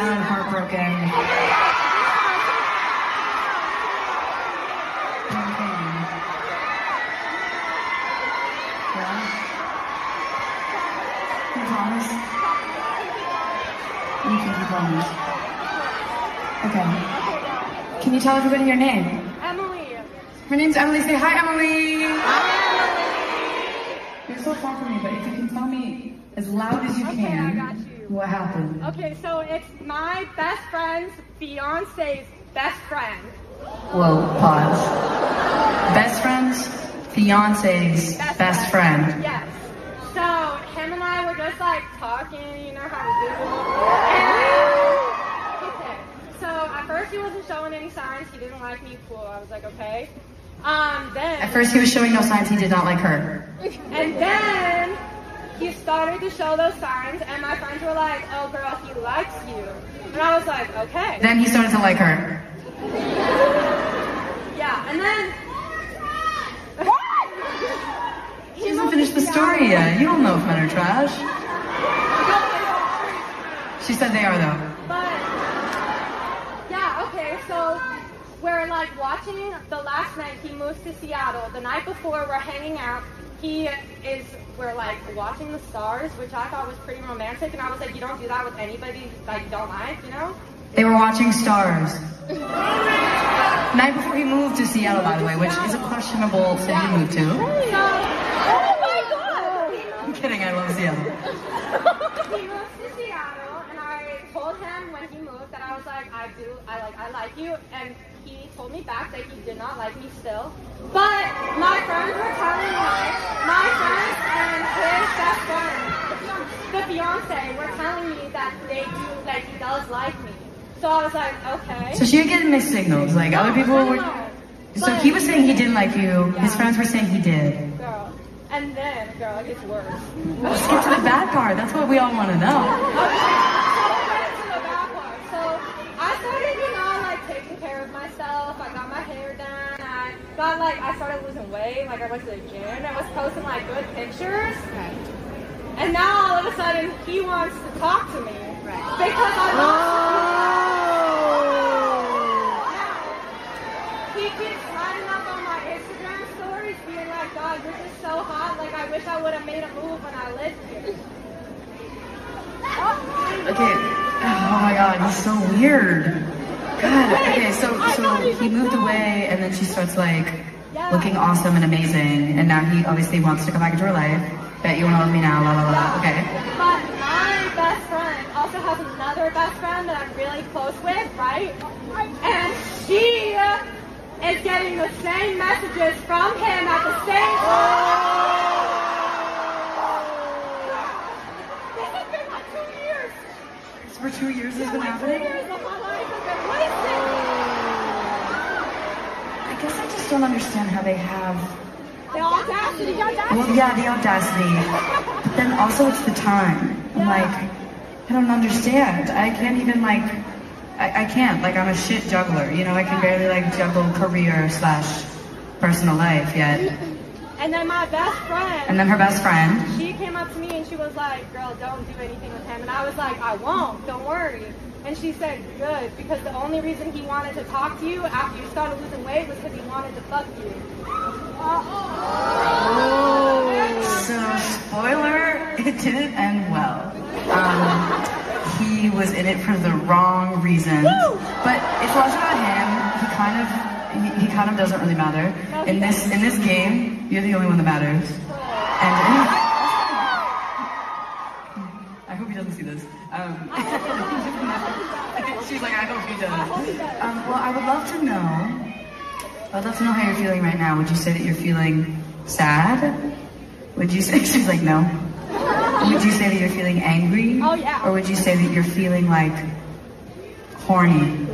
sad, heartbroken. Okay. Yeah? You promise? You think you promise? Okay. Can you tell everybody your name? Emily. Her name's Emily. Say hi, Emily. Hi, Emily. You're so far from me, but if you can tell me as loud as you Okay, can, I got you. What happened? Okay, so it's my best friend's fiance's best friend. Whoa, pause. Best friend's fiance's best, friend. Yes. So him and I were just like talking, you know how to do. And, okay. So at first he wasn't showing any signs. He didn't like me. Cool. I was like, okay. Um. Then. At first, he was showing no signs he did not like her. And then he started to show those signs, and my friends were like, "Oh, girl, he likes you." And I was like, "Okay." Then he started to like her. Yeah. And then. She hasn't finished the story yet. You don't know if men are trash. She said they are though. But yeah, okay, so we're like watching the last night he moved to Seattle. The night before we're hanging out. He is we're like watching the stars, which I thought was pretty romantic, and I was like, you don't do that with anybody that you don't like, you know? They were watching stars. Night before he moved to Seattle, by the way, which is a questionable city to move to. Oh my god! I'm kidding, I love Seattle. he moved to Seattle, and I told him when he moved that I was like, I do, I like, I like you, and he told me back that he did not like me still. But my friends were telling me, my friends and his best friend, the fiance, were telling me that they do, that he does like me. So I was like, okay. So she would get mixed signals. Like other people No, were. no, no. So he was saying he didn't like you. His friends were saying he did. Girl. And then, girl, it gets worse. Let's get to the bad part. That's what we all want to know. So I started, you know, like taking care of myself. I got my hair done. I got like I started losing weight. Like I went to the gym. I was posting like good pictures. And now all of a sudden he wants to talk to me because I lost. Oh. He keeps sliding up on my Instagram stories, being like, "God, you're just so hot. Like I wish I would have made a move when I lived here." Okay. Oh my God, he's so weird. God. Okay, so so he moved away, and then she starts like looking awesome and amazing, and now he obviously wants to come back into her life. Bet you wanna love me now, la la la. Okay. But my best friend also has another best friend that I'm really close with, right? And she uh, is getting the same messages from him at the same time. This has been like two years. So for two years this has been Like happening. years of my life has been wasted. I guess I just don't understand how they have. The audacity, the audacity. Well, yeah, the audacity, but then also it's the time. I'm like, I don't understand. I can't even like, I, I can't. Like, I'm a shit juggler. You know, I can barely like juggle career slash personal life yet. And then my best friend. And then her best friend. she came up to me and she was like, girl, don't do anything with him. And I was like, I won't, don't worry. And she said, good, because the only reason he wanted to talk to you after you started losing weight was because he wanted to fuck you. So, spoiler, it didn't end well. Um, he was in it for the wrong reasons. But it's less about him. He kind of, he, he kind of doesn't really matter. In this, in this game, you're the only one that matters. And I hope he doesn't see this. Um, she's like, I hope he does. Um, well, I would love to know. I'd love to know how you're feeling right now. Would you say that you're feeling sad? Would you say she's like no? Would you say that you're feeling angry? Oh, yeah. Or would you say that you're feeling like horny?